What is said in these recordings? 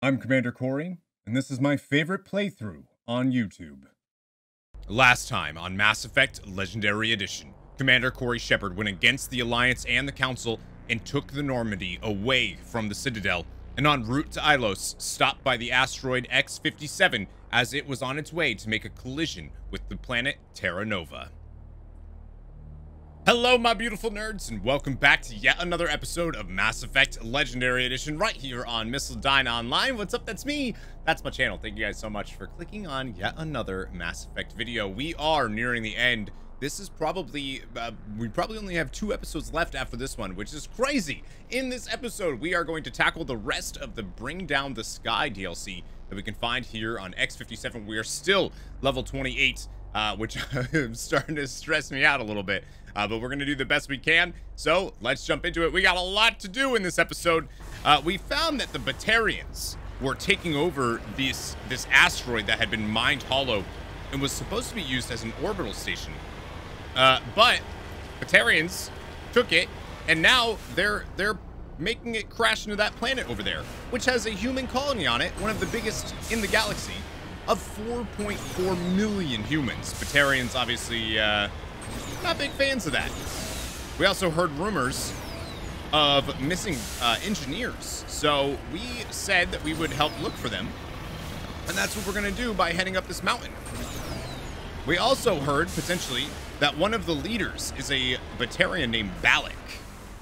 I'm Commander Corey, and this is my favorite playthrough on YouTube. Last time on Mass Effect Legendary Edition, Commander Corey Shepard went against the Alliance and the Council and took the Normandy away from the Citadel, and en route to Ilos, stopped by the asteroid X-57 as it was on its way to make a collision with the planet Terra Nova. Hello, my beautiful nerds, and welcome back to yet another episode of Mass Effect Legendary Edition right here on Missildine Online. What's up? That's me. That's my channel. Thank you guys so much for clicking on yet another Mass Effect video. We are nearing the end. This is probably, uh, we probably only have two episodes left after this one, which is crazy. In this episode, we are going to tackle the rest of the Bring Down the Sky DLC that we can find here on X57. We are still level 28, uh, which is starting to stress me out a little bit uh, but we're going to do the best we can. So let's jump into it. We got a lot to do in this episode. Uh, we found that the Batarians were taking over this, this asteroid that had been mined hollow and was supposed to be used as an orbital station. Uh, but Batarians took it, and now they're they're making it crash into that planet over there, which has a human colony on it, one of the biggest in the galaxy, of 4.4 million humans. Batarians obviously uh, not big fans of that. We also heard rumors of missing uh, engineers. So we said that we would help look for them. And that's what we're going to do by heading up this mountain. We also heard, potentially, that one of the leaders is a Batarian named Balak.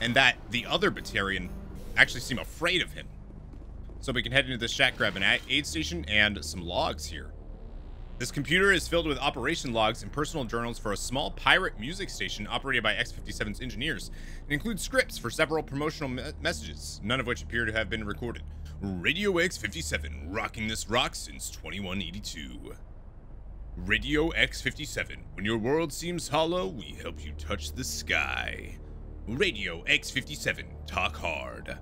And that the other Batarian actually seem afraid of him. So we can head into the shack, grab an aid station, and some logs here. This computer is filled with operation logs and personal journals for a small pirate music station operated by X-57's engineers. It includes scripts for several promotional me messages, none of which appear to have been recorded. Radio X-57, rocking this rock since 2182. Radio X-57, when your world seems hollow, we help you touch the sky. Radio X-57, talk hard.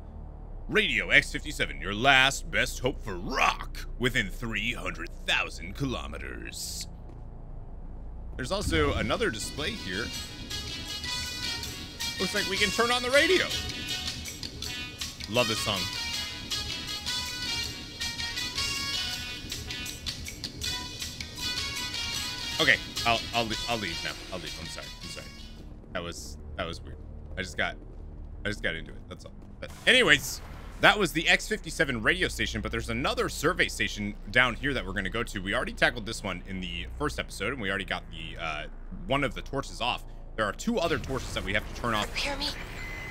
Radio X-57, your last best hope for rock within 300,000 kilometers. There's also another display here. Looks like we can turn on the radio. Love this song. Okay, I'll I'll I'll leave now. I'll leave. I'm sorry. I'm sorry. That was that was weird. I just got I just got into it. That's all. But anyways, that was the X-57 radio station, but there's another survey station down here that we're going to go to. We already tackled this one in the first episode, and we already got the uh, one of the torches off. There are two other torches that we have to turn off. You hear me?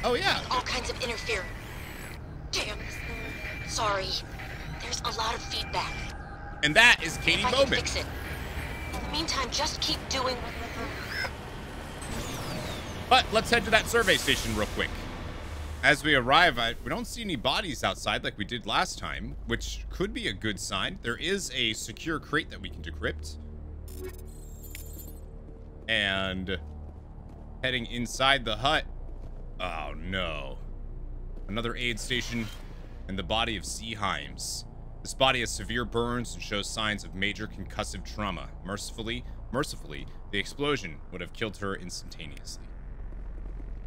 Oh, yeah. All kinds of interference. Damn. Sorry. There's a lot of feedback. And that is Katie if I Bowman. Can fix it. In the meantime, just keep doing... But let's head to that survey station real quick. As we arrive, I, we don't see any bodies outside like we did last time, which could be a good sign. There is a secure crate that we can decrypt. And heading inside the hut. Oh, no. Another aid station and the body of. Himes. This body has severe burns and shows signs of major concussive trauma. Mercifully, mercifully, the explosion would have killed her instantaneously.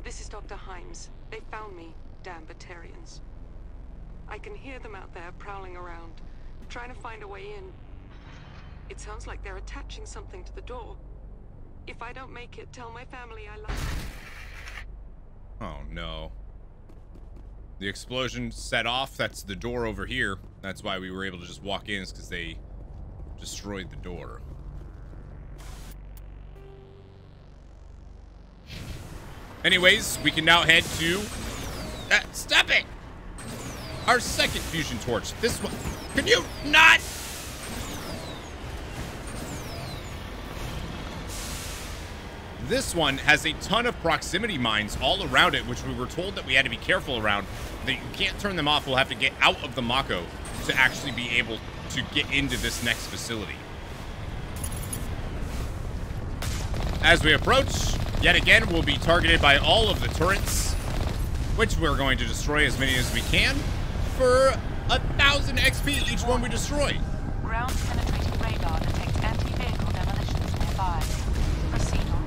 This is Dr. Himes. They found me, damn Batarians. I can hear them out there prowling around, trying to find a way in. It sounds like they're attaching something to the door. If I don't make it, tell my family I love. Oh no. The explosion set off. That's the door over here. That's why we were able to just walk in, is because they destroyed the door. Anyways, we can now head to... Uh, stop it! Our second fusion torch. This one. Can you not? This one has a ton of proximity mines all around it, which we were told that we had to be careful around. That you can't turn them off. We'll have to get out of the Mako to actually be able to get into this next facility. As we approach, yet again, we'll be targeted by all of the turrets, which we're going to destroy as many as we can for a thousand XP each one we destroy. Ground penetrating radar detects anti-vehicle demolitions nearby. Proceed on.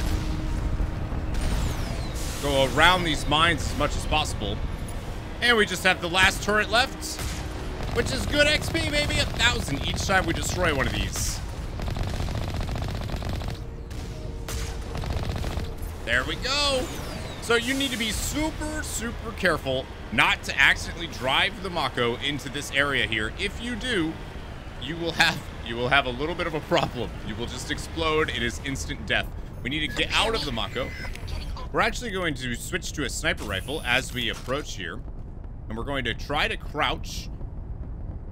Go around these mines as much as possible. And we just have the last turret left. which is good XP, maybe A thousand each time we destroy one of these. There we go. So you need to be super, super careful not to accidentally drive the Mako into this area here. If you do, you will have you will have a little bit of a problem. You will just explode. It is instant death. We need to get out of the Mako. We're actually going to switch to a sniper rifle as we approach here. And we're going to try to crouch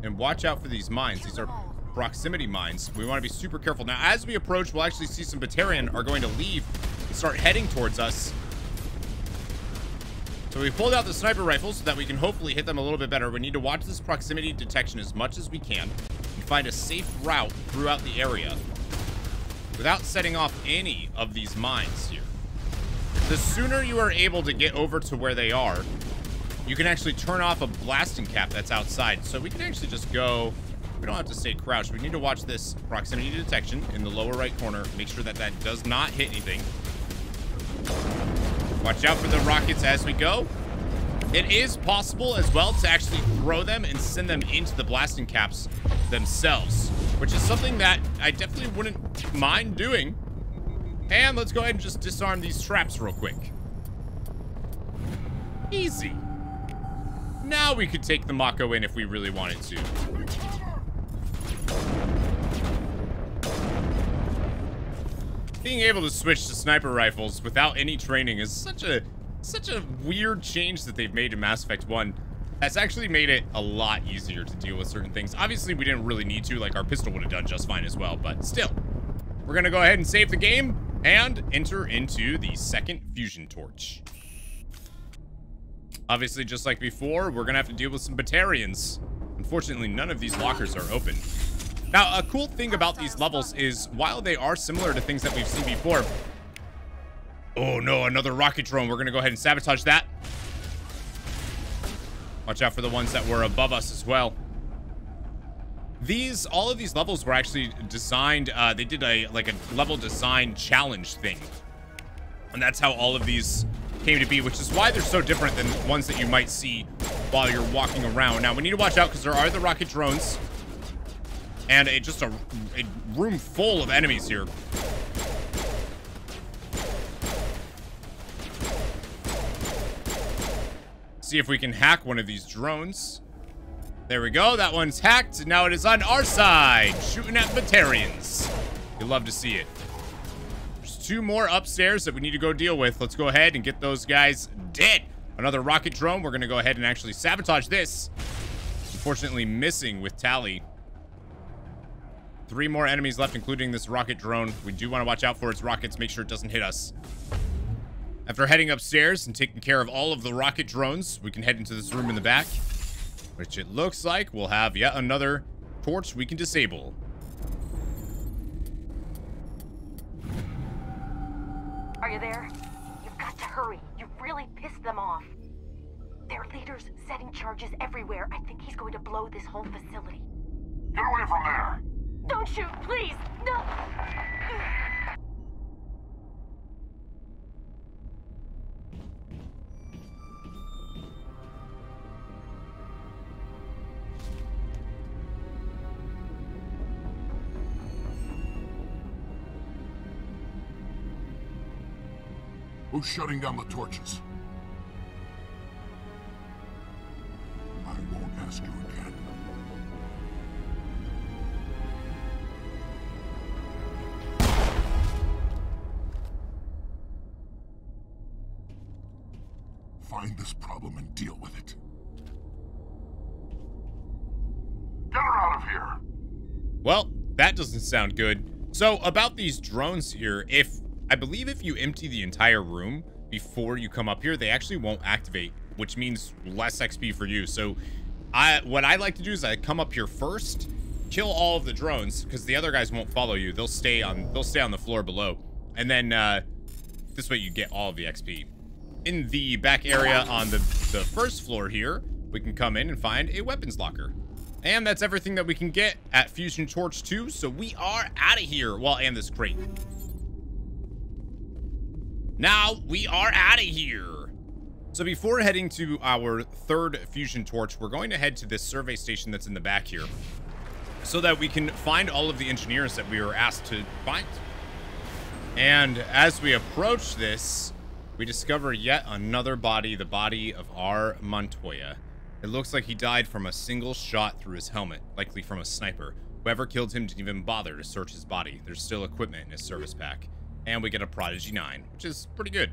and watch out for these mines. These are proximity mines. We want to be super careful. Now, as we approach, we'll actually see some Batarian are going to leave start heading towards us. So we pulled out the sniper rifle so that we can hopefully hit them a little bit better. We need to watch this proximity detection as much as we can and find a safe route throughout the area without setting off any of these mines here. The sooner you are able to get over to where they are, you can actually turn off a blasting cap that's outside. So we can actually just go, we don't have to stay crouched. We need to watch this proximity detection in the lower right corner. Make sure that that does not hit anything. Watch out for the rockets as we go. It is possible as well to actually throw them and send them into the blasting caps themselves, which is something that I definitely wouldn't mind doing. And let's go ahead and just disarm these traps real quick. Easy. Now we could take the Mako in if we really wanted to. Being able to switch to sniper rifles without any training is such a such a weird change that they've made in Mass Effect 1. That's actually made it a lot easier to deal with certain things. Obviously, we didn't really need to, like our pistol would have done just fine as well, but still. We're gonna go ahead and save the game and enter into the second fusion torch. Obviously, just like before, we're gonna have to deal with some Batarians. Unfortunately, none of these lockers are open. Now, a cool thing about these levels is while they are similar to things that we've seen before, Oh no, another rocket drone. We're gonna go ahead and sabotage that. Watch out for the ones that were above us as well. These, all of these levels were actually designed, uh, they did a, like a level design challenge thing. And that's how all of these came to be, which is why they're so different than ones that you might see while you're walking around. Now, we need to watch out because there are the rocket drones. And a, just a, a room full of enemies here. See if we can hack one of these drones. There we go. That one's hacked. Now it is on our side, shooting at Batarians. You'll love to see it. There's two more upstairs that we need to go deal with. Let's go ahead and get those guys dead. Another rocket drone. We're going to go ahead and actually sabotage this. Unfortunately, missing with Tali. Three more enemies left, including this rocket drone. We do want to watch out for its rockets. Make sure it doesn't hit us. After heading upstairs and taking care of all of the rocket drones, we can head into this room in the back, which it looks like we'll have yet another torch we can disable. Are you there? You've got to hurry. You've really pissed them off. Their leader's setting charges everywhere. I think he's going to blow this whole facility. Get away from there! Don't shoot, please! No! Who's shutting down the torches? Sound good. So, about these drones here, if I believe if you empty the entire room before you come up here, they actually won't activate, which means less XP for you. So, I what I like to do is I come up here first, kill all of the drones because the other guys won't follow you. They'll stay on they'll stay on the floor below, and then uh, this way you get all of the XP. In the back area on the the first floor here, we can come in and find a weapons locker. And that's everything that we can get at Fusion Torch 2. So we are out of here. Well, and this crate. Now we are out of here. So before heading to our third fusion torch, we're going to head to this survey station that's in the back here so that we can find all of the engineers that we were asked to find. And as we approach this, we discover yet another body, the body of R. Montoya. It looks like he died from a single shot through his helmet, likely from a sniper. Whoever killed him didn't even bother to search his body. There's still equipment in his service pack. And we get a Prodigy 9, which is pretty good.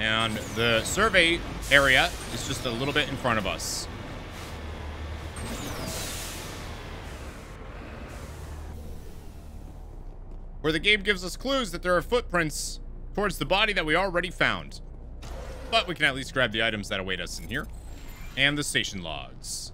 And the survey area is just a little bit in front of us. Where the game gives us clues that there are footprints towards the body that we already found. But we can at least grab the items that await us in here. And the station logs.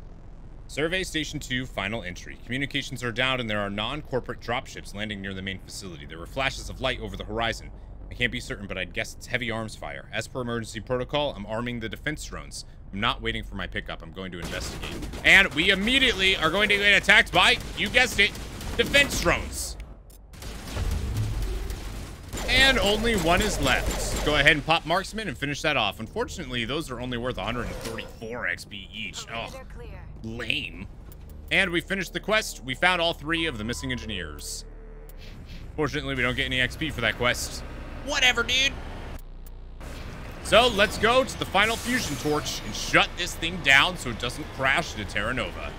Survey Station 2, final entry. Communications are down and there are non-corporate dropships landing near the main facility. There were flashes of light over the horizon. I can't be certain, but I'd guess it's heavy arms fire. As per emergency protocol, I'm arming the defense drones. I'm not waiting for my pickup. I'm going to investigate. And we immediately are going to get attacked by, you guessed it, defense drones. And only one is left. Go ahead and pop marksman and finish that off. Unfortunately, those are only worth 134 XP each. Oh, lame. And we finished the quest. We found all three of the missing engineers. Fortunately, we don't get any XP for that quest. Whatever, dude. So let's go to the final fusion torch and shut this thing down so it doesn't crash into Terra Nova.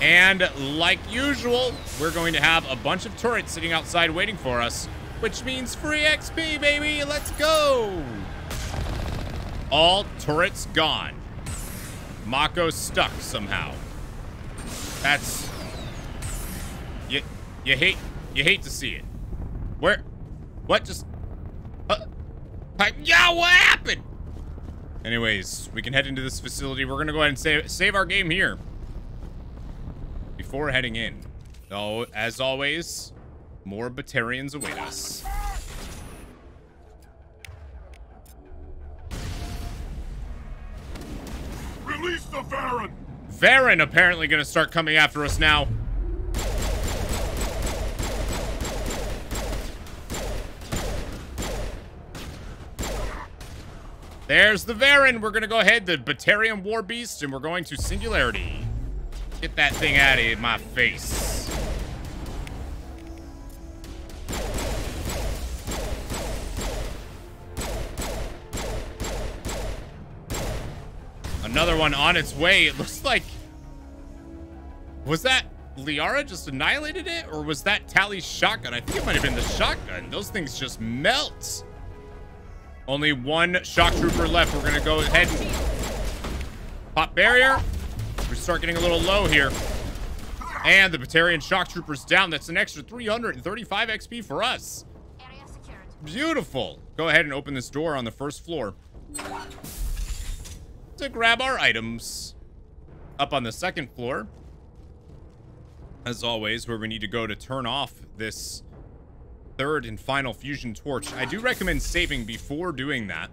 And like usual, we're going to have a bunch of turrets sitting outside waiting for us, which means free XP, baby. Let's go. All turrets gone. Mako stuck somehow. That's you. You hate. You hate to see it. Where? What just? Uh, yeah, what happened? Anyways, we can head into this facility. We're gonna go ahead and save save our game here before heading in. Though, as always, more Batarians await us. Release the Varren! Varren apparently gonna start coming after us now. There's the Varren. We're gonna go ahead, the Batarian War Beast, and we're going to Singularity. Get that thing out of my face. Another one on its way. It looks like... Was that Liara just annihilated it? Or was that Tali's shotgun? I think it might have been the shotgun. Those things just melt. Only one shock trooper left. We're going to go ahead and pop barrier. We start getting a little low here. And the Batarian shock trooper's down. That's an extra 335 XP for us. Beautiful. Go ahead and open this door on the first floor to grab our items. Up on the second floor, as always, where we need to go to turn off this third and final fusion torch. I do recommend saving before doing that.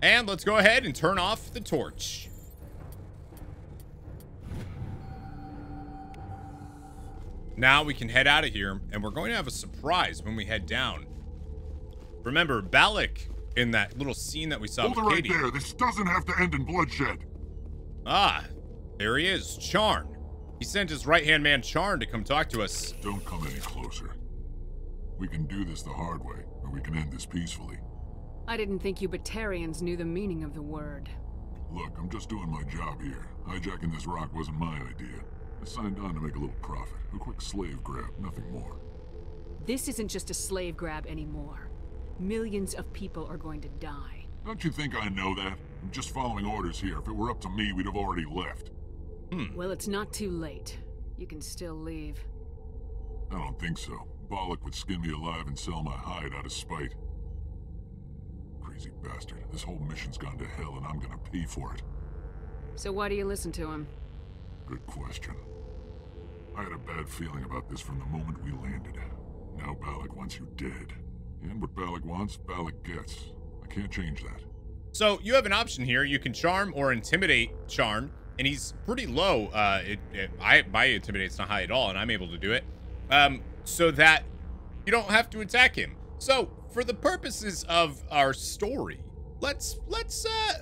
And let's go ahead and turn off the torch. Now we can head out of here, and we're going to have a surprise when we head down. Remember, Balak in that little scene that we saw Hold it with right Katie. there. This doesn't have to end in bloodshed. Ah, there he is, Charn. He sent his right-hand man Charn to come talk to us. Don't come any closer. We can do this the hard way, or we can end this peacefully. I didn't think you Batarians knew the meaning of the word. Look, I'm just doing my job here. Hijacking this rock wasn't my idea. I signed on to make a little profit. A quick slave grab, nothing more. This isn't just a slave grab anymore. Millions of people are going to die. Don't you think I know that? I'm just following orders here. If it were up to me, we'd have already left. Hmm. Well, it's not too late. You can still leave. I don't think so. Balak would skin me alive and sell my hide out of spite. Crazy bastard. This whole mission's gone to hell and I'm gonna pay for it. So why do you listen to him? Good question. I had a bad feeling about this from the moment we landed. Now Balak wants you dead. And what Balak wants, Balak gets. I can't change that. So you have an option here. You can charm or intimidate Charn, and he's pretty low. Uh, it, it, I my intimidate's not high at all, and I'm able to do it. Um, so that you don't have to attack him. So, for the purposes of our story, let's let's uh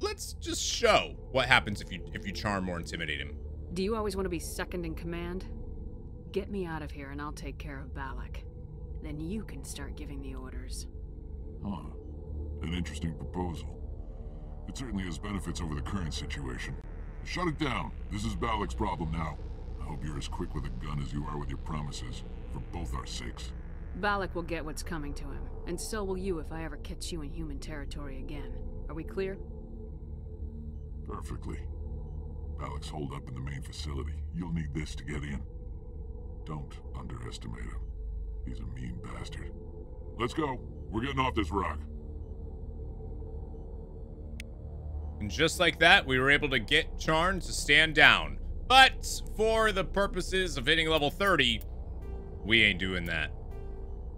let's just show what happens if you if you charm or intimidate him. Do you always want to be second in command? Get me out of here and I'll take care of Balak. Then you can start giving the orders. Huh. An interesting proposal. It certainly has benefits over the current situation. Shut it down. This is Balak's problem now. I hope you're as quick with a gun as you are with your promises, for both our sakes. Balak will get what's coming to him, and so will you if I ever catch you in human territory again. Are we clear? Perfectly. Balak's holed up in the main facility. You'll need this to get in. Don't underestimate him. He's a mean bastard. Let's go. We're getting off this rock. And just like that, we were able to get Charn to stand down. But for the purposes of hitting level 30, we ain't doing that.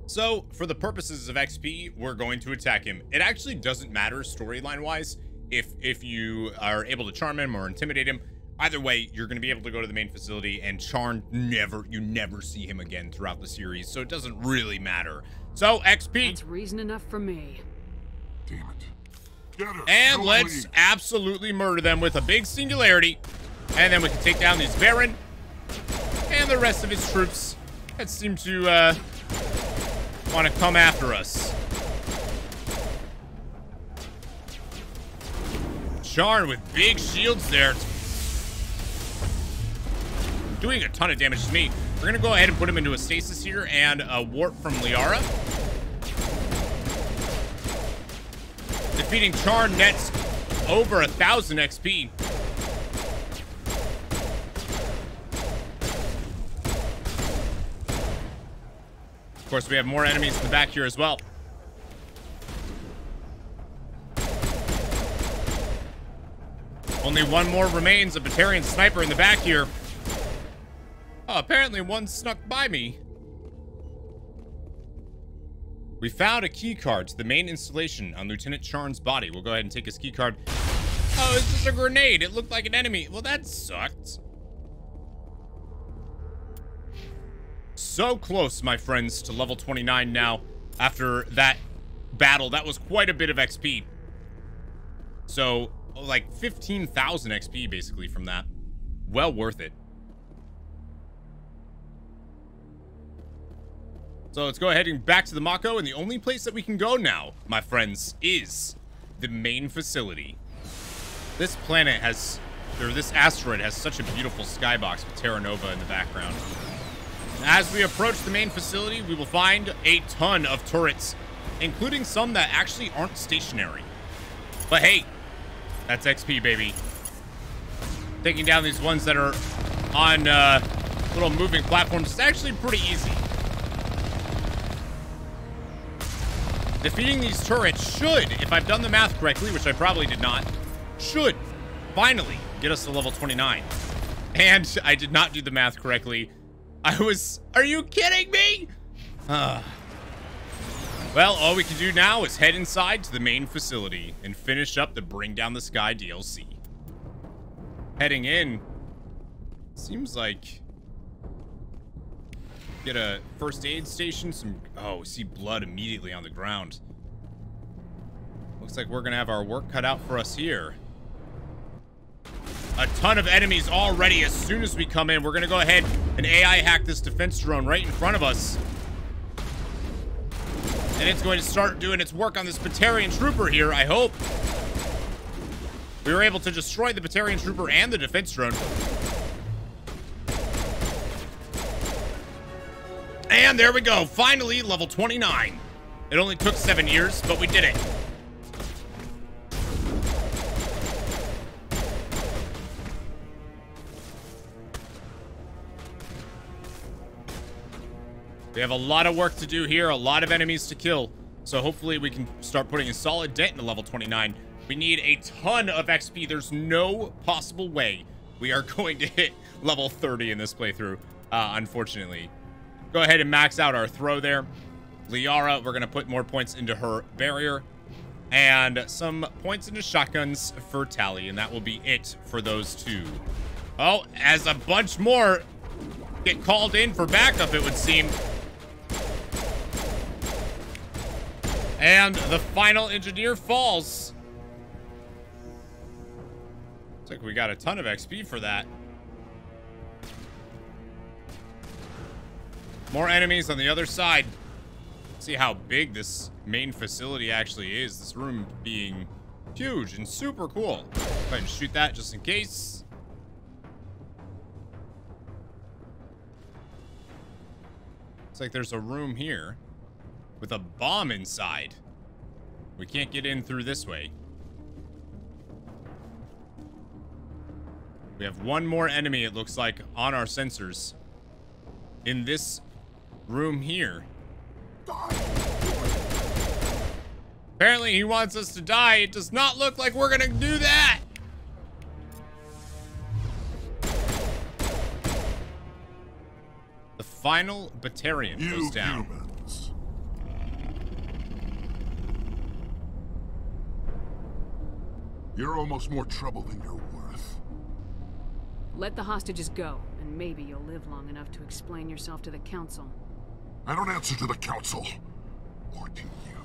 So, for the purposes of XP, we're going to attack him. It actually doesn't matter storyline-wise if if you are able to charm him or intimidate him. Either way, you're going to be able to go to the main facility and Charn never, you never see him again throughout the series. So it doesn't really matter. So, XP. That's reason enough for me. Damn it. Get her. And No let's leave. absolutely murder them with a big singularity. And then we can take down this Baron and the rest of his troops that seem to uh, want to come after us. Charn with big shields there. Doing a ton of damage to me. We're going to go ahead and put him into a stasis here and a warp from Liara. Defeating Charn nets over a thousand XP. Of course, we have more enemies in the back here as well. Only one more remains, a Batarian sniper in the back here. Oh, apparently one snuck by me. We found a key card to the main installation on Lieutenant Charn's body. We'll go ahead and take his key card. Oh, it's just a grenade. It looked like an enemy. Well, that sucked. So close, my friends, to level 29 now. After that battle, that was quite a bit of XP. So, Oh, like 15,000 XP basically from that. Well worth it. So let's go ahead and back to the Mako, and the only place that we can go now, my friends, is the main facility. This planet has, or this asteroid has such a beautiful skybox with Terra Nova in the background. As we approach the main facility, we will find a ton of turrets, including some that actually aren't stationary. But hey, that's XP, baby. Taking down these ones that are on uh, little moving platforms is actually pretty easy. Defeating these turrets should, if I've done the math correctly, which I probably did not, should finally get us to level 29. And I did not do the math correctly. I was, are you kidding me? Well, all we can do now is head inside to the main facility and finish up the Bring Down the Sky DLC. Heading in, seems like get a first aid station, some, oh, see blood immediately on the ground. Looks like we're gonna have our work cut out for us here. A ton of enemies already as soon as we come in. We're gonna go ahead and AI hack this defense drone right in front of us. And it's going to start doing its work on this Batarian trooper here, I hope. We were able to destroy the Batarian trooper and the defense drone. And there we go. Finally, level 29. It only took seven years, but we did it. We have a lot of work to do here, a lot of enemies to kill. So hopefully we can start putting a solid dent into level 29. We need a ton of XP. There's no possible way we are going to hit level 30 in this playthrough, uh, unfortunately. Go ahead and max out our throw there. Liara, we're going to put more points into her barrier. And some points into shotguns for Tali. And that will be it for those two. Oh, as a bunch more get called in for backup, it would seem. And the final engineer falls. Looks like we got a ton of XP for that. More enemies on the other side. See how big this main facility actually is. This room being huge and super cool. Go ahead and shoot that just in case. Looks like there's a room here with a bomb inside. We can't get in through this way. We have one more enemy, it looks like, on our sensors. In this room here. Apparently he wants us to die. It does not look like we're gonna do that. The final Batarian You goes down. humans. You're almost more trouble than you're worth. Let the hostages go, and maybe you'll live long enough to explain yourself to the Council. I don't answer to the Council. Or to you.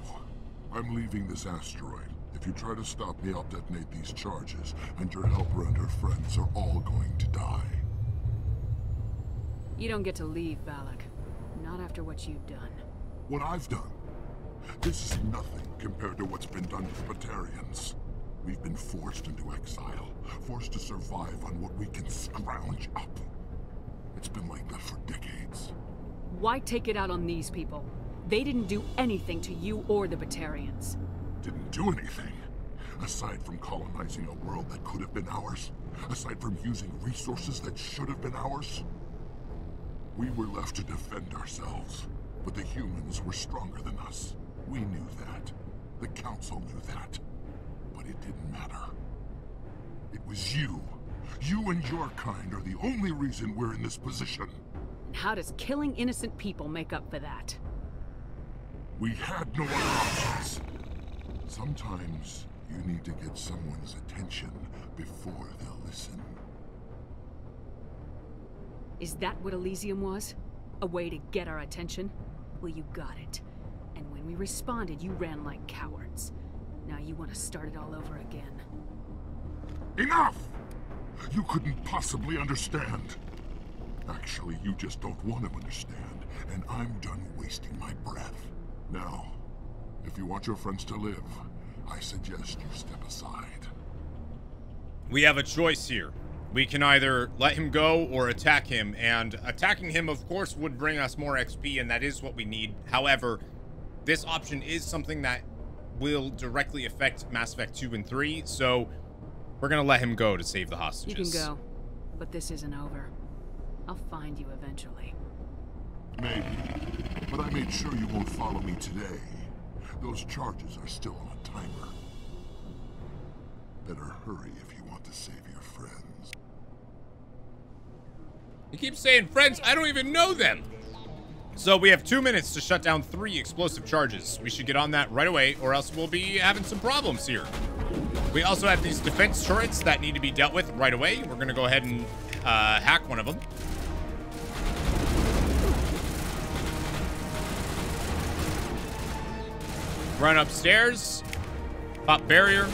I'm leaving this asteroid. If you try to stop me, I'll detonate these charges, and your helper and her friends are all going to die. You don't get to leave, Balak. Not after what you've done. What I've done. This is nothing compared to what's been done to the Batarians. We've been forced into exile, forced to survive on what we can scrounge up. It's been like that for decades. Why take it out on these people? They didn't do anything to you or the Batarians. Didn't do anything. Aside from colonizing a world that could have been ours. Aside from using resources that should have been ours. We were left to defend ourselves. But the humans were stronger than us. We knew that. The Council knew that. But it didn't matter. It was you. You and your kind are the only reason we're in this position. And how does killing innocent people make up for that? We had no other options. Sometimes you need to get someone's attention before they'll listen. Is that what Elysium was? A way to get our attention? Well, you got it. And when we responded, you ran like cowards. Now you want to start it all over again. Enough! You couldn't possibly understand. Actually, you just don't want to understand, and I'm done wasting my breath. Now, if you want your friends to live, I suggest you step aside. We have a choice here. We can either let him go or attack him, and attacking him, of course, would bring us more XP, and that is what we need. However, this option is something that will directly affect Mass Effect 2 and 3, so we're gonna let him go to save the hostages. You can go. But this isn't over. I'll find you eventually. Maybe. But I made sure you won't follow me today. Those charges are still on a timer. Better hurry if you want to save your friends. He keeps saying friends, I don't even know them. So we have two minutes to shut down three explosive charges. We should get on that right away, or else we'll be having some problems here. We also have these defense turrets that need to be dealt with right away. We're gonna go ahead and uh, hack one of them. Run upstairs. Pop barrier.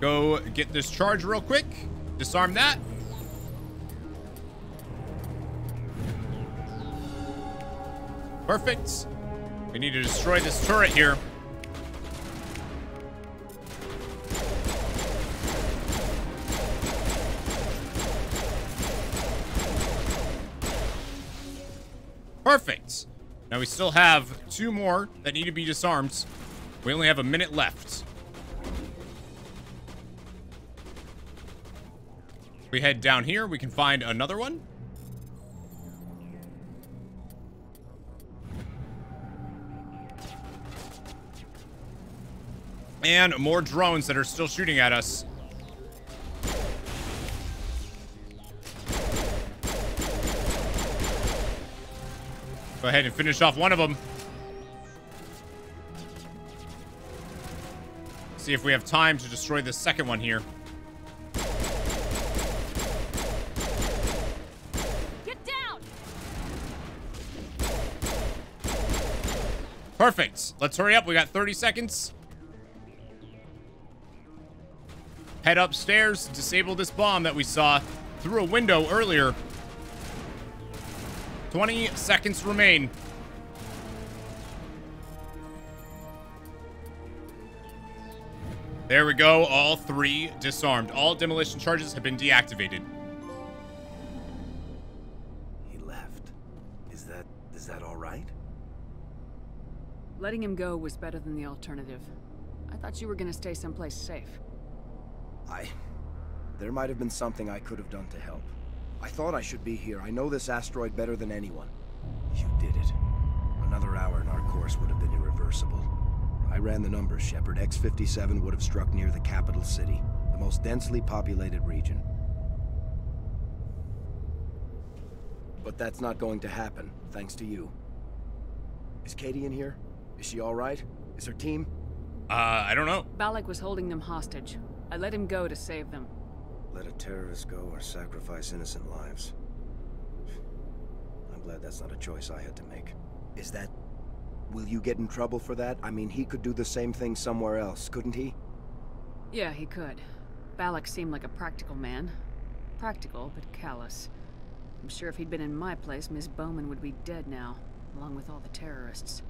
Go get this charge real quick. Disarm that. Perfect. We need to destroy this turret here. Perfect. Now we still have two more that need to be disarmed. We only have a minute left. We head down here. We can find another one. And more drones that are still shooting at us. Go ahead and finish off one of them. See if we have time to destroy the second one here. Perfect. Let's hurry up. We got 30 seconds. Head upstairs, disable this bomb that we saw through a window earlier. 20 seconds remain. There we go. All three disarmed. All demolition charges have been deactivated. Letting him go was better than the alternative. I thought you were gonna stay someplace safe. I... There might have been something I could have done to help. I thought I should be here. I know this asteroid better than anyone. You did it. Another hour and our course would have been irreversible. I ran the numbers, Shepard. X-57 would have struck near the capital city, the most densely populated region. But that's not going to happen, thanks to you. Is Katie in here? Is she all right? Is her team? Uh, I don't know. Balak was holding them hostage. I let him go to save them. Let a terrorist go or sacrifice innocent lives. I'm glad that's not a choice I had to make. Is that... Will you get in trouble for that? I mean, he could do the same thing somewhere else, couldn't he? Yeah, he could. Balak seemed like a practical man. Practical, but callous. I'm sure if he'd been in my place, Miss Bowman would be dead now, along with all the terrorists.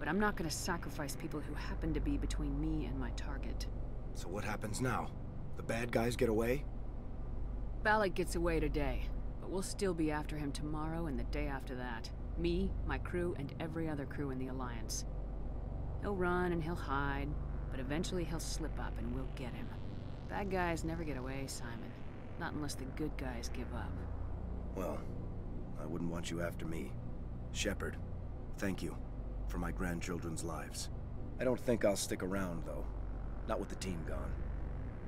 But I'm not gonna sacrifice people who happen to be between me and my target. So what happens now? The bad guys get away? Balak gets away today, but we'll still be after him tomorrow and the day after that. Me, my crew, and every other crew in the Alliance. He'll run and he'll hide, but eventually he'll slip up and we'll get him. Bad guys never get away, Simon. Not unless the good guys give up. Well, I wouldn't want you after me. Shepard, thank you for my grandchildren's lives. I don't think I'll stick around, though. Not with the team gone.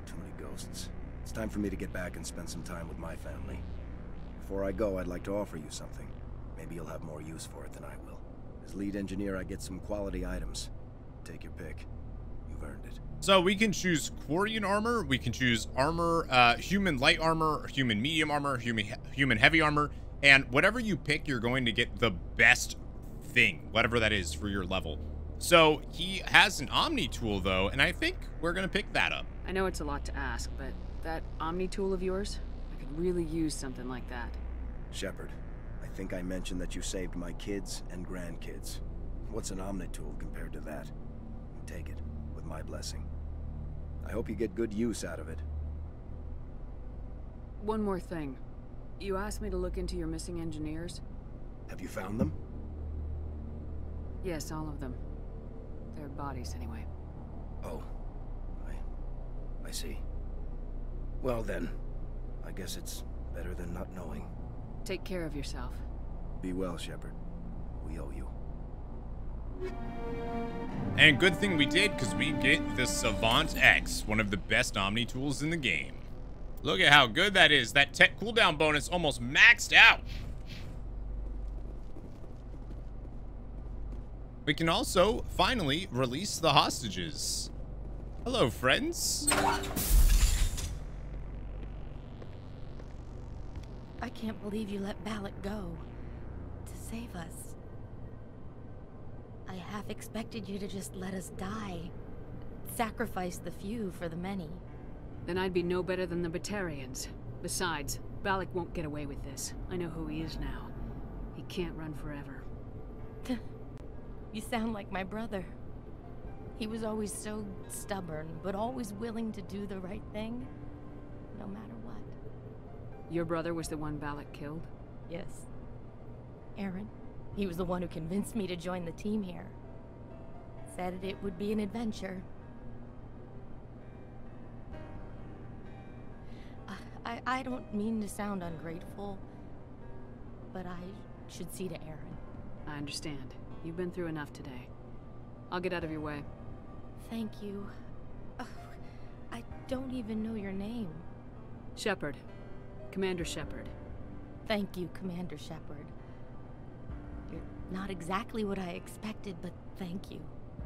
Too many ghosts. It's time for me to get back and spend some time with my family. Before I go, I'd like to offer you something. Maybe you'll have more use for it than I will. As lead engineer, I get some quality items. Take your pick. You've earned it. So we can choose Quarian armor, we can choose armor, uh, human light armor, human medium armor, human human heavy armor, and whatever you pick, you're going to get the best thing, whatever that is for your level. So he has an Omni tool though, and I think we're gonna pick that up. I know it's a lot to ask, but that Omni tool of yours, I could really use something like that. Shepard, I think I mentioned that you saved my kids and grandkids. What's an Omni tool compared to that? Take it, with my blessing. I hope you get good use out of it. One more thing. You asked me to look into your missing engineers? Have you found them? Yes, all of them. Their bodies, anyway. Oh. I... I see. Well then, I guess it's better than not knowing. Take care of yourself. Be well, Shepard. We owe you. And good thing we did, because we get the Savant X, one of the best Omni tools in the game. Look at how good that is. That tech cooldown bonus almost maxed out. We can also finally release the hostages. Hello, friends. I can't believe you let Balak go. To save us. I half expected you to just let us die. Sacrifice the few for the many. Then I'd be no better than the Batarians. Besides, Balak won't get away with this. I know who he is now. He can't run forever. you sound like my brother. He was always so stubborn, but always willing to do the right thing, no matter what. Your brother was the one Balak killed? Yes. Aaron. He was the one who convinced me to join the team here. Said it would be an adventure. I, I don't mean to sound ungrateful, but I should see to Aaron. I understand. You've been through enough today. I'll get out of your way. Thank you. Oh, I don't even know your name. Shepard. Commander Shepard. Thank you, Commander Shepard. You're not exactly what I expected, but thank you.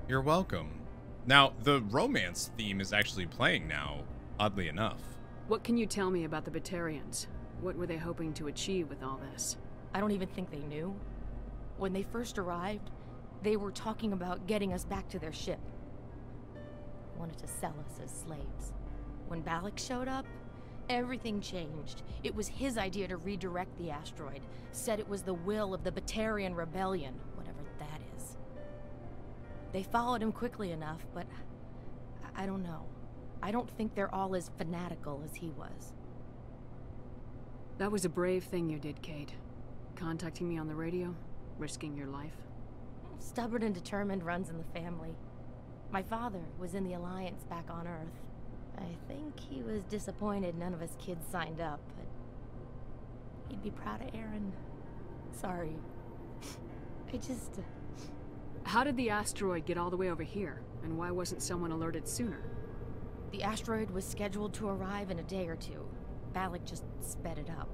You're welcome. Now, the romance theme is actually playing now, oddly enough. What can you tell me about the Batarians? What were they hoping to achieve with all this? I don't even think they knew. When they first arrived, They were talking about getting us back to their ship. Wanted to sell us as slaves. When Balak showed up, everything changed. It was his idea to redirect the asteroid. Said it was the will of the Batarian Rebellion, whatever that is. They followed him quickly enough, but I, don't know. I don't think they're all as fanatical as he was. That was a brave thing you did, Kate. Contacting me on the radio, risking your life. Stubborn and determined runs in the family. My father was in the Alliance back on Earth. I think he was disappointed none of us kids signed up, but he'd be proud of Aaron. Sorry. I just... Uh, How did the asteroid get all the way over here? And why wasn't someone alerted sooner? The asteroid was scheduled to arrive in a day or two. Balak just sped it up.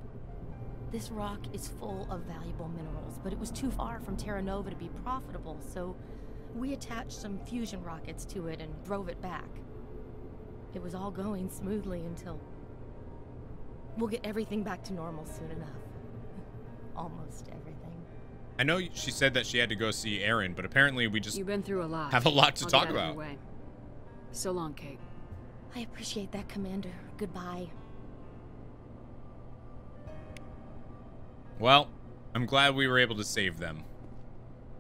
This rock is full of valuable minerals, but it was too far from Terra Nova to be profitable, so we attached some fusion rockets to it and drove it back. It was all going smoothly until... We'll get everything back to normal soon enough. Almost everything. I know she said that she had to go see Aaron, but apparently we just You've been through a lot. have a lot to I'll talk get out of about. way. So long, Kate. I appreciate that, Commander. Goodbye. Well, I'm glad we were able to save them.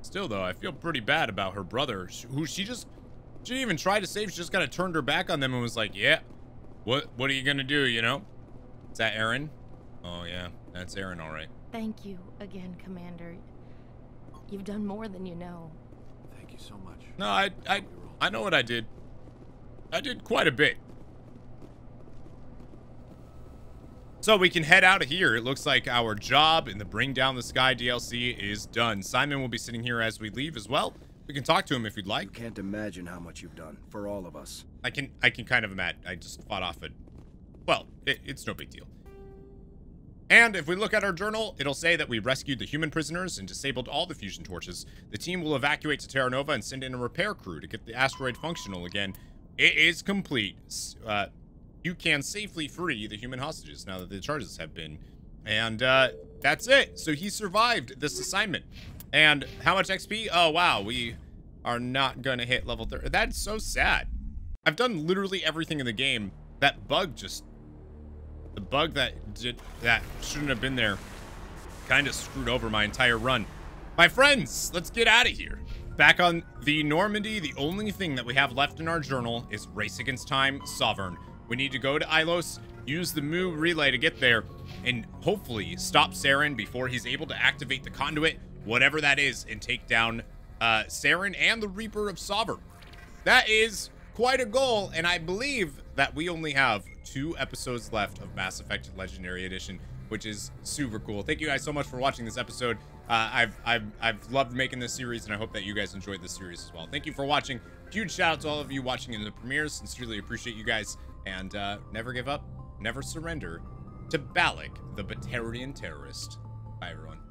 Still, though, I feel pretty bad about her brother, who she just she didn't even try to save. She just kind of turned her back on them and was like, "Yeah, what what are you gonna do?" You know? Is that Aaron? Oh yeah, that's Aaron, all right. Thank you again, Commander. You've done more than you know. Thank you so much. No, I I I know what I did. I did quite a bit. So we can head out of here. It looks like our job in the Bring Down the Sky DLC is done. Simon will be sitting here as we leave as well. We can talk to him if you'd like. Can't imagine how much you've done for all of us. I can I can kind of imagine. I just fought off a... Well, it, it's no big deal. And if we look at our journal, it'll say that we rescued the human prisoners and disabled all the fusion torches. The team will evacuate to Terra Nova and send in a repair crew to get the asteroid functional again. It is complete. Uh, you can safely free the human hostages now that the charges have been. And uh, that's it. So he survived this assignment. And how much XP? Oh, wow. We are not going to hit level 30. That's so sad. I've done literally everything in the game. That bug just... The bug that did that shouldn't have been there kind of screwed over my entire run. My friends, let's get out of here. Back on the Normandy, the only thing that we have left in our journal is Race Against Time Sovereign. We need to go to Ilos, use the Mu relay to get there, and hopefully stop Saren before he's able to activate the conduit, whatever that is, and take down uh, Saren and the Reaper of Sovereign. That is quite a goal, and I believe that we only have two episodes left of Mass Effect Legendary Edition, which is super cool. Thank you guys so much for watching this episode. Uh, I've, I've, I've loved making this series, and I hope that you guys enjoyed this series as well. Thank you for watching. Huge shout out to all of you watching in the premieres. Sincerely appreciate you guys, and uh, never give up, never surrender to Balak, the Batarian terrorist. Bye, everyone.